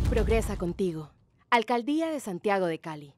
progresa contigo. Alcaldía de Santiago de Cali.